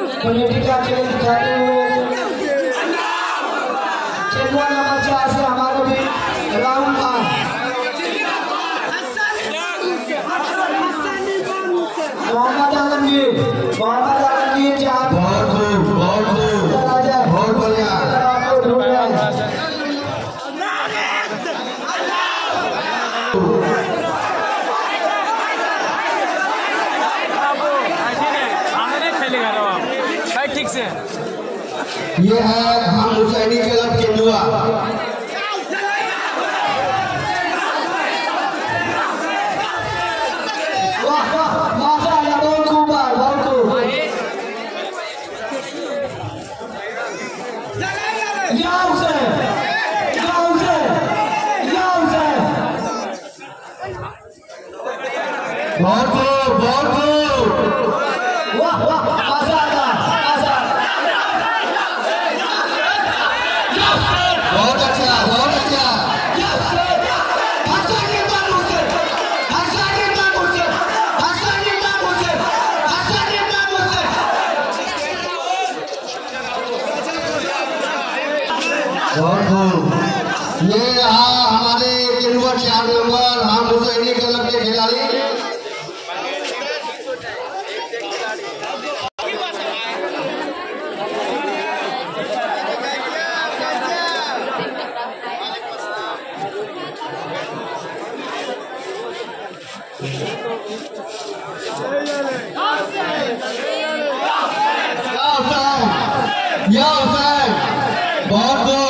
Politic खेल दिखाते हुए खेलवा नंबर चार से हमारे भी राहुल खान मोहम्मद आलमगीर मोहम्मद आलमगीर जहाँ बहुत खूब बहुत खूब बहुत बढ़िया आपको ठीक से। ये है हम हुसैनी क्लब केंदुआ वाह वाह बहुत बहुत खूब। ये रहा हमारे केंदुआ चार नंबर हम हुसैनी क्लब के खिलाड़ी। बहुत बहुत